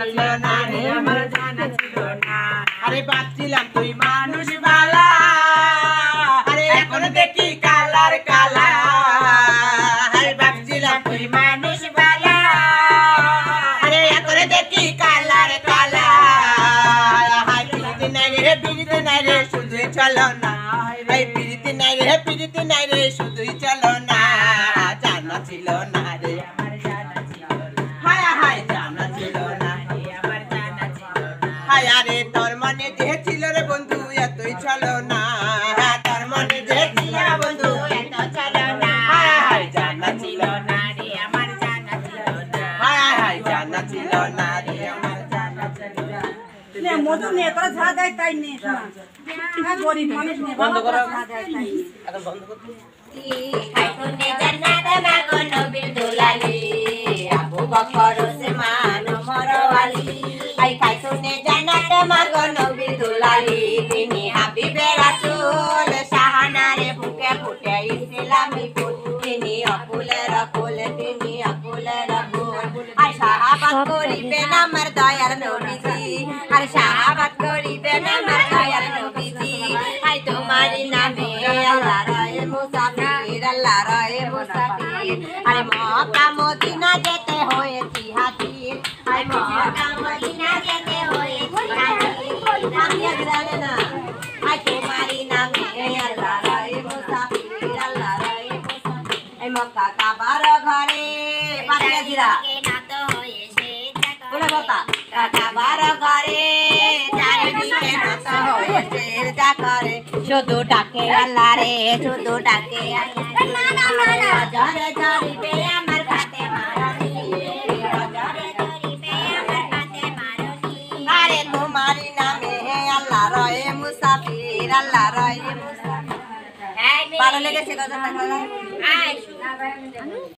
ছিল না রে আমার জানা ছিল না। আরে ভাবছিলাম তুই মানুষ বালা। আরে এখন দেখি কালার কালা। আরে ভাবছিলাম তুই মানুষ বালা। আরে এখন দেখি কালার কালা। হাই পিড়িতে নাই রে পিড়িতে নাই রে শুধুই চলো না। এই পিড়িতে নাই রে পিড়িতে নাই রে শুধুই চলো না। জানা ছিল না নে মধু নে তোরা যা দেয় তাই নে হ্যাঁ, গরিব মানুষ নে তাই নে। এখন বন্ধ দুলালি Abu Bakr Usman Umar Ali. I খাইতুনে জান্নাত মাগো নবীর আর সাহাবাত করিবেন আমার দয়ার নবীজি। আর সাহাবাত করিবেন আমার দয়ার নবীজি। আই তোমারই নামে আল্লাহ রয়ে মুসাফির, আল্লাহ রয়ে মুসাফির। আরে মক্কা মদিনা যেতে হয়েছি হাজির আই মক্কা মদিনা যেতে কাবার ঘরে পাতিয়া জিরা। শুধু ডাকে আল্লাহ রে শুধু ডাকে মুসাফির আল্লাহ ভালো লেগেছে